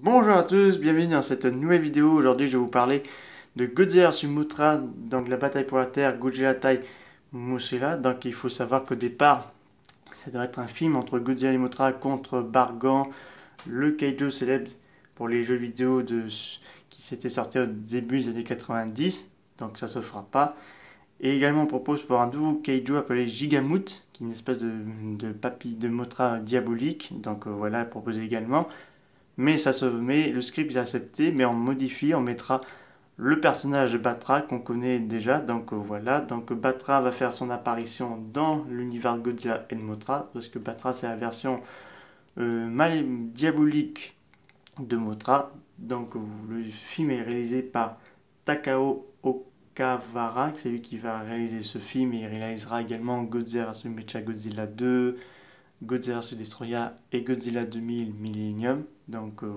Bonjour à tous, bienvenue dans cette nouvelle vidéo. Aujourd'hui, je vais vous parler de Godzilla Sumatra, donc la bataille pour la Terre, Godzilla Tai Musela. Donc, il faut savoir qu'au départ, ça devrait être un film entre Godzilla Sumatra contre Bargan, le kaiju célèbre pour les jeux vidéo de, qui s'était sorti au début des années 90. Donc, ça se fera pas. Et également, on propose pour un nouveau kaiju appelé Gigamut, qui est une espèce de, de papy de Motra diabolique. Donc, euh, voilà, proposé également mais ça se met, le script est accepté, mais on modifie, on mettra le personnage de Batra qu'on connaît déjà, donc euh, voilà, donc Batra va faire son apparition dans l'univers Godzilla et Motra, parce que Batra c'est la version euh, mal diabolique de Motra, donc le film est réalisé par Takao Okawara, c'est lui qui va réaliser ce film, et il réalisera également Godzilla vs Mecha Godzilla 2, Godzilla vs Destroya et Godzilla 2000 Millennium. Donc euh,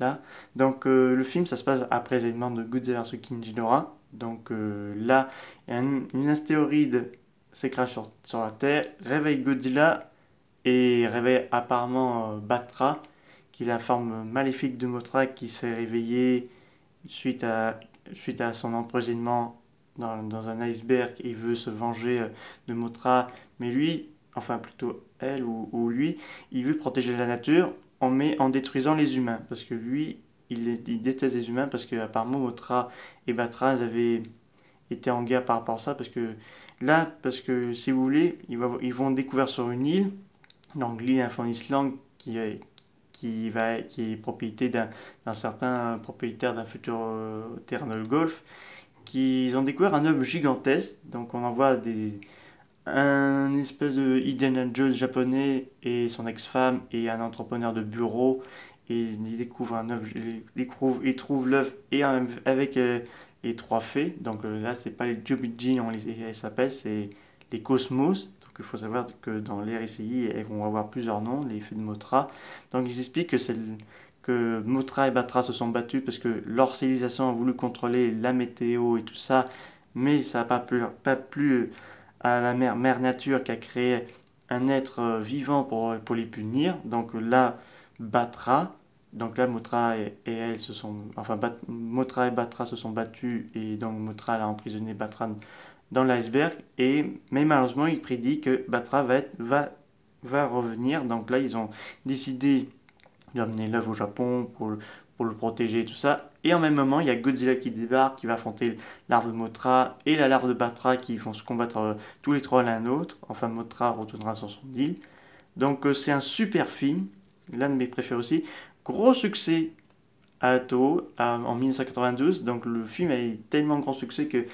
voilà. Donc euh, le film, ça se passe après les événements de Godzilla vs King Ghidorah. Donc euh, là, une astéroïde s'écrase sur, la Terre, réveille Godzilla et réveille apparemment Batra, qui est la forme maléfique de Mothra qui s'est réveillée suite à, suite à son emprisonnement dans, dans, un iceberg et veut se venger de Mothra. Mais lui, enfin plutôt elle ou, ou lui, il veut protéger la nature en, en détruisant les humains. Parce que lui, il, déteste les humains parce qu'apparemment Motra et Batra avaient été en guerre par rapport à ça. Parce que là, parce que si vous voulez, ils, ils vont découvrir sur une île, donc l'île en qui est, qui, va, qui est propriété d'un certain propriétaire d'un futur euh, terrain de golf, qu'ils ont découvert un œuvre gigantesque. Donc on en voit des un espèce de Indiana Jones japonais et son ex-femme et un entrepreneur de bureau et il découvre un œuvre, il, trouve l'œuvre et avec euh, les trois fées. Donc euh, là, c'est pas les Jubiji, on les s'appelle, c'est les Cosmos. Donc il faut savoir que dans RCI, elles vont avoir plusieurs noms, les fées de Motra. Donc ils expliquent que c'est que Motra et Batra se sont battus parce que leur civilisation a voulu contrôler la météo et tout ça, mais ça n'a pas plu, pas plus à la mère, nature qui a créé un être euh, vivant pour, pour les punir. Donc là, Batra, donc là, Motra et, elle se sont, enfin, Motra et Batra se sont battus et donc Motra a emprisonné Batra dans l'iceberg. Et mais malheureusement, il prédit que Batra va, va, va revenir. Donc là, ils ont décidé d'amener l'œuvre au Japon pour, pour le protéger et tout ça. Et en même moment, il y a Godzilla qui débarque, qui va affronter l'arbre de Motra et la larve de Batra qui vont se combattre euh, tous les trois l'un l'autre. Enfin, Motra retournera sur son île. Donc, euh, c'est un super film, l'un de mes préférés aussi. Gros succès à Toho en 1992. Donc, le film a eu tellement grand succès que.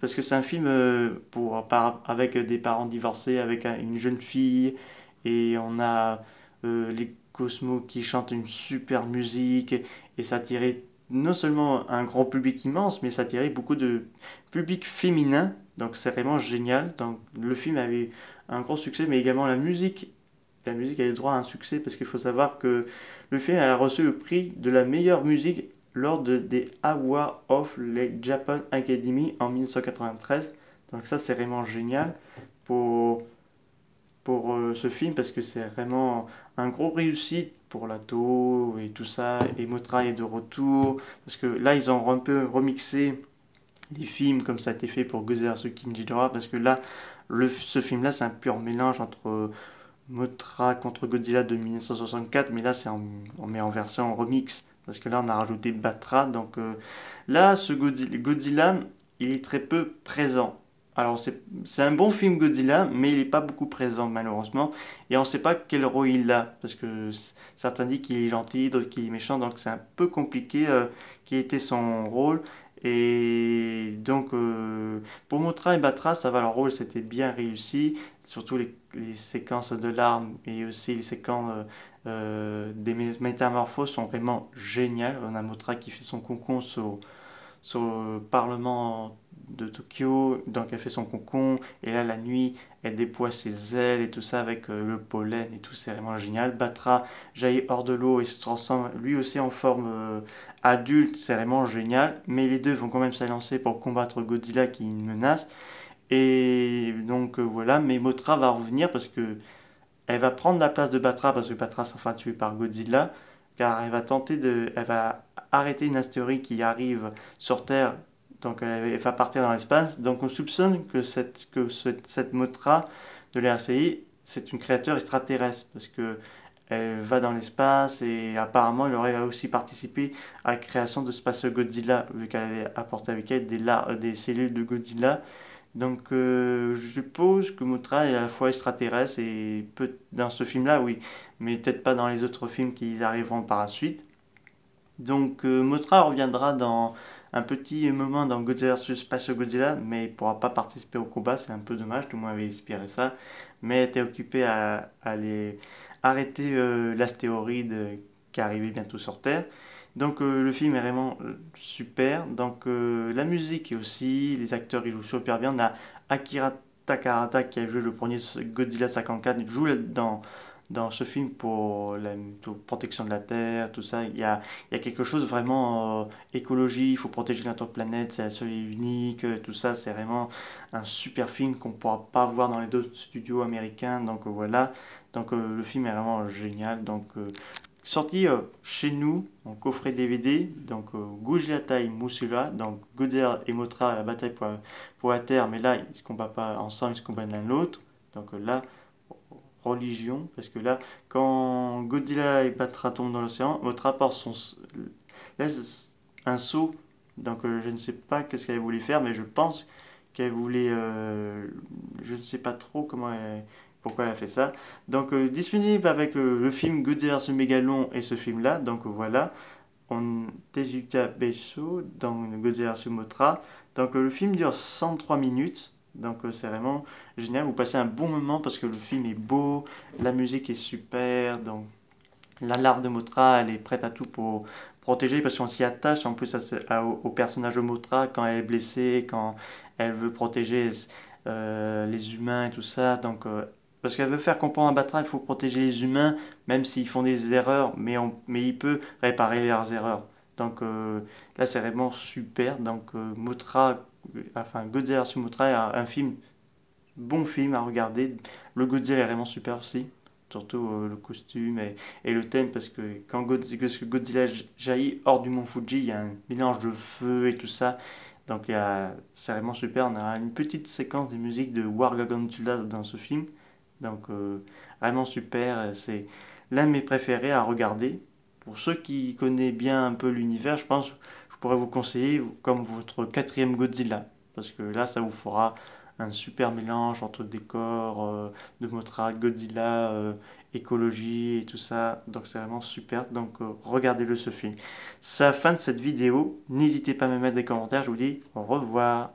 Parce que c'est un film euh, pour, avec des parents divorcés, avec une jeune fille, et on a les Cosmo qui chante une super musique et, ça attirait non seulement un grand public immense, mais ça attirait beaucoup de public féminin. Donc c'est vraiment génial. Donc le film avait un grand succès, mais également la musique. La musique avait droit à un succès parce qu'il faut savoir que le film a reçu le prix de la meilleure musique lors de, des Awards of the Japan Academy en 1993. Donc ça c'est vraiment génial pour pour euh, ce film parce que c'est vraiment un gros réussite pour Lato et tout ça. Et Motra est de retour parce que là, ils ont un peu remixé les films comme ça a été fait pour Gozer ce Ghidorah parce que là, le, ce film-là, c'est un pur mélange entre Motra contre Godzilla de 1964, mais là, c'est on met en version remix parce que là, on a rajouté Batra. Donc euh, là, ce Godzilla, il est très peu présent. Alors c'est un bon film Godzilla, mais il n'est pas beaucoup présent malheureusement. Et on ne sait pas quel rôle il a, parce que certains disent qu'il est gentil, d'autres qu'il est méchant, donc c'est un peu compliqué euh, qui était son rôle. Et donc euh, pour Motra et Batra, ça va, leur rôle c'était bien réussi, surtout les, séquences de larmes et aussi les séquences euh, des métamorphoses sont vraiment géniales. On a Motra qui fait son concon sur, sur le Parlement de Tokyo, donc elle fait son concon, et là la nuit, elle déploie ses ailes et tout ça avec euh, le pollen et tout, c'est vraiment génial. Batra jaillit hors de l'eau et se transforme lui aussi en forme euh, adulte, c'est vraiment génial. Mais les deux vont quand même s'élancer pour combattre Godzilla qui est une menace. Et donc euh, voilà, mais Motra va revenir parce que elle va prendre la place de Batra parce que Batra s'est enfin tué par Godzilla car elle va tenter de, elle va arrêter une astéroïde qui arrive sur Terre, donc elle va partir dans l'espace. Donc on soupçonne que cette, que cette Motra de l'RCI, c'est une créature extraterrestre, parce que elle va dans l'espace et apparemment elle aurait aussi participé à la création de Space Godzilla, vu qu'elle avait apporté avec elle des, des cellules de Godzilla. Donc euh, je suppose que Motra est à la fois extraterrestre et peut dans ce film-là, oui, mais peut-être pas dans les autres films qui arriveront par la suite. Donc euh, Motra reviendra dans un petit moment dans Godzilla vs Space Godzilla, mais il pourra pas participer au combat, c'est un peu dommage, tout le monde avait inspiré ça, mais était occupé à, aller arrêter euh, l'astéroïde qui arrivait bientôt sur Terre. Donc euh, le film est vraiment euh, super. Donc la musique aussi, les acteurs ils jouent super bien. On a Akira Takarata qui a joué le premier Godzilla 54, il joue dans dans ce film pour la protection de la Terre, tout ça. Il y a, y a quelque chose vraiment euh, écologie, il faut protéger notre planète, c'est la seule et unique, euh, tout ça. C'est vraiment un super film qu'on ne pourra pas voir dans les autres studios américains. Donc euh, voilà, donc le film est vraiment génial. Donc sorti chez nous en coffret DVD, donc taille Musula, donc Godzilla et Motra, la bataille pour, pour la Terre, mais là ils ne se combattent pas ensemble, ils se combattent l'un l'autre. Donc là, religion, parce que là, quand Godzilla et Batra tombent dans l'océan, votre rapport son, laisse un saut. Donc euh, je ne sais pas qu'est-ce qu'elle voulait faire, mais je pense qu'elle voulait... Euh, je ne sais pas trop comment pourquoi elle a fait ça. Donc euh, disponible avec le film Godzilla vs Megalon et ce film-là. Donc voilà, on Tezuka Beisho dans Godzilla vs Motra. Donc le film dure 103 minutes. Donc euh, c'est vraiment génial, vous passez un bon moment parce que le film est beau, la musique est super, donc la larve de Motra, elle est prête à tout pour protéger parce qu'on s'y attache en plus au, personnage de Motra quand elle est blessée, quand elle veut protéger euh, les humains et tout ça. Donc, euh, parce qu'elle veut faire comprendre à Batra, il faut protéger les humains, même s'ils font des erreurs, mais, on, mais il peut réparer leurs erreurs. Donc là, c'est vraiment super. Donc Motra enfin Godzilla Sumatra est un film, bon film à regarder. Le Godzilla est vraiment super aussi, surtout euh, le costume et, et, le thème, parce que quand Godzilla, jaillit hors du mont Fuji, il y a un mélange de feu et tout ça. Donc c'est vraiment super. On a une petite séquence de musique de War Gargantula dans ce film. Donc euh, vraiment super. C'est l'un de mes préférés à regarder. Pour ceux qui connaissent bien un peu l'univers, je pense pourrais vous conseiller comme votre quatrième Godzilla. Parce que là, ça vous fera un super mélange entre décor euh, de Motra, Godzilla, euh, écologie et tout ça. Donc c'est vraiment super. Donc regardez-le ce film. C'est la fin de cette vidéo. N'hésitez pas à me mettre des commentaires. Je vous dis au revoir.